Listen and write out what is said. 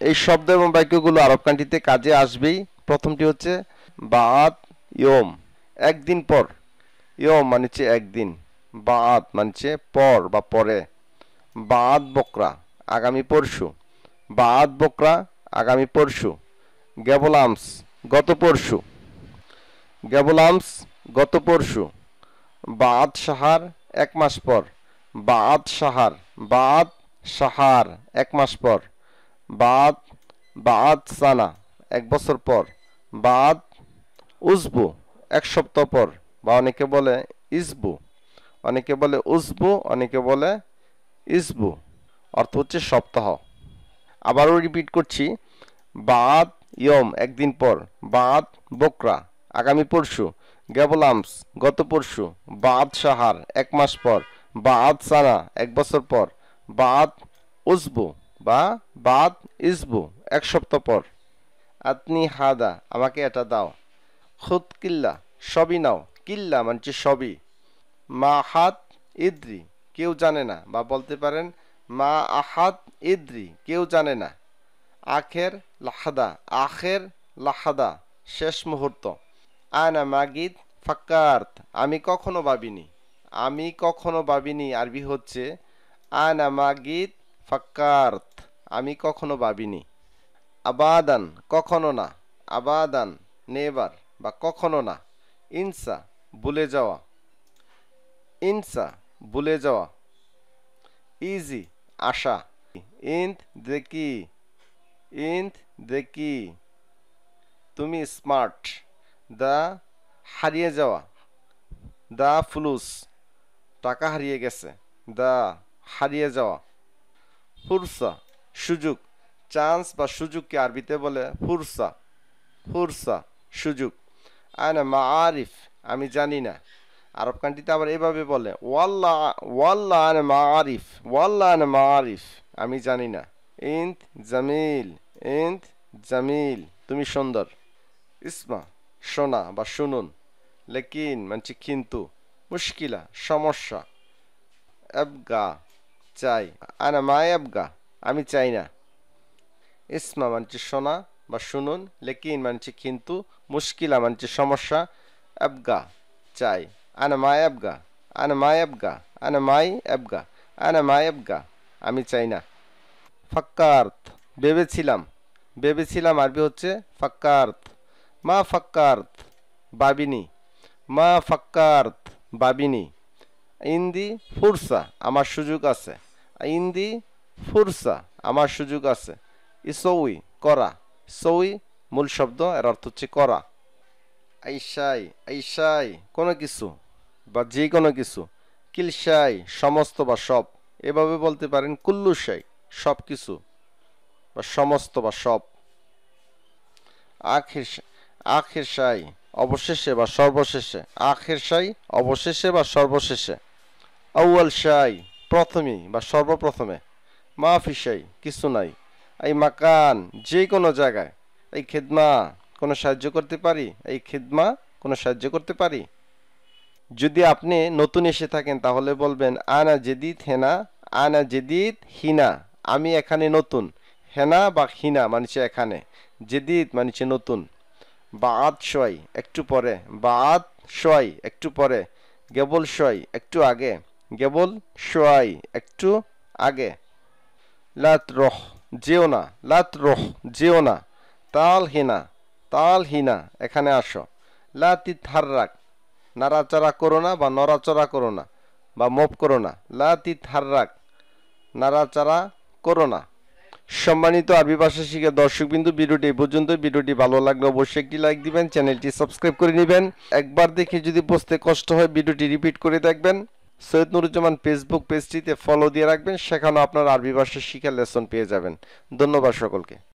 এই শব্দ এবং বাক্যগুলো আরব কান্ট্রিতে কাজে আসবেই। প্রথমটি হচ্ছে বাদ ইয়ম, একদিন পর। ইয়ম মানে হচ্ছে একদিন। বাদ মানে হচ্ছে পর বা পরে। বাদ বকরা, আগামী পরশু। বাদ বকরা, আগামী পরশু। গ্যাবলামস গত পরশু। গ্যাবলামস গত পরশু। বাদ সাহার, এক মাস পর। বাদ সাহার বাদ সাহার, এক মাস পর। বাদ বাদ সানা, এক বছর পর। বাদ, উজবু, এক সপ্তাহ পর। বা অনেকে বলে ইসবু অনেকে বলে উজবু, অনেকে বলে ইসবু অর্থ হচ্ছে সপ্তাহ। আবারও রিপিট করছি। বাদ, ইয়ম, একদিন পর। বাদ, বকরা, আগামী পরশু। গ্যাবলামস গত পরশু। বাদ, সাহার, এক মাস পর। বাদ, সানা, এক বছর পর। বাদ, উজবু। বা বাদ ইসবু, এক সপ্তাহ পর। আপনি হাদা, আমাকে এটা দাও। খুদ কিল্লা, সবই নাও। কিল্লা মানে সবই। মা হাত ইদ্রি, কেউ জানে না। বা বলতে পারেন, মা আহাদ ইদ্রি, কেউ জানে না। আখের লাহাদা আখের লাহাদা, শেষ মুহূর্ত। আনা মাগিদ ফাক্কার্ত, আমি কখনো ভাবিনি। আমি কখনো ভাবিনি, আরবি হচ্ছে, আনা মাগিদ ফাক্কার্ত, আমি কখনো ভাবিনি। আবাদান, কখনো না। আবাদান, নেবার বা কখনো না। ইনসা, ভুলে যাওয়া। ইনসা, ভুলে যাওয়া। ইজি, আশা। ইন্থ দেখি। ইন্থ দেখি। তুমি স্মার্ট। দা, হারিয়ে যাওয়া। দা, ফুলুস। টাকা হারিয়ে গেছে। দা, হারিয়ে যাওয়া। ফুরসা, সুযোগ। চান্স বা সুযোগকে আরবিতে বলে ফুরসা। ফুরসা, সুযোগ। আয়না মা আরিফ আমি জানি না। আরব কান্ট্রিতে আবার এভাবে বলে, ওয়াল্লা ওয়াল্লা আনে মা আরিফ ওয়াল্লা আনে মা আরিফ আমি জানি না। ইন্ত জামিল ইন্ত জামিল, তুমি সুন্দর। ইসমা, শোনা বা শুনুন। লেকিন মানছি কিন্তু। মুশকিলা, সমস্যা। এবগা চাই। আনা মা এবগা আমি চাই না। ইসমা মানছি শোনা বা শুনুন লেকিন মানছি কিন্তু মুশকিলা মানছি সমস্যা। এবগা চাই। আনা মা এবগা আনা মা এবগা আনা মাই আবগা, আনা মা এবগা আমি চাই না। ফাক্কার্ত, ভেবেছিলাম। ভেবেছিলাম আরবি হচ্ছে ফাক্কার্ত। মা ফাক্কার্ত, বাবিনি। মা ফাক্কার্ত, বাবিনি। ইন্দি ফুরসা, আমার সুযোগ আছে। ইন্দি ফুরসা, আমার সুযোগ আছে। ইসৌই, করা। সৌই মূল শব্দ, এর অর্থ হচ্ছে করা। আইসাই আইসাই, কোনো কিছু বা যে কোনো কিছু। কিলসাই সমস্ত বা সব। এভাবে বলতে পারেন কুল্লুসাই সব কিছু বা সমস্ত বা সব। আখের আখের সাই অবশেষে বা সর্বশেষে। আখের সাই অবশেষে বা সর্বশেষে। আউয়াল সাই প্রথমেই বা সর্বপ্রথমে। মাফি সাই কিছু নাই। এই মাকান যে কোনো জায়গায়। এই খেদমা, কোনো সাহায্য করতে পারি? এই খেদমা, কোনো সাহায্য করতে পারি? যদি আপনি নতুন এসে থাকেন, তাহলে বলবেন, আনা জেদিদ হেনা, আনা জেদিদ হিনা। আমি এখানে নতুন। হেনা বা হিনা মানছে এখানে। জেদিদ মানছে নতুন। বাদ শয়, একটু পরে। বাদ শয়, একটু পরে। গেবল শয়, একটু আগে। গেবল শয় একটু আগে। লাত রহ, যেও না, লাত রহ, যেও না, তাল হিনা তাল হিনা, এখানে আসো। লাতি থার থার্রাক, নাড়াচাড়া করো না বা নড়াচড়া করো না বা মপ করো না। লাতি থার থার্রাক, নাড়াচাড়া করো না। সম্মানিত আরবি ভাষা শিখে দর্শকবিন্দু, ভিডিওটি পর্যন্ত। ভিডিওটি ভালো লাগলে অবশ্যই একটি লাইক দিবেন, চ্যানেলটি সাবস্ক্রাইব করে নেবেন। একবার দেখে যদি বুঝতে কষ্ট হয়, ভিডিওটি রিপিট করে দেখবেন। সৈয়দ নুরুজ্জামান ফেসবুক পেজটিতে ফলো দিয়ে রাখবেন, সেখানেও আপনার আরবি ভাষা শিখার লেসন পেয়ে যাবেন। ধন্যবাদ সকলকে।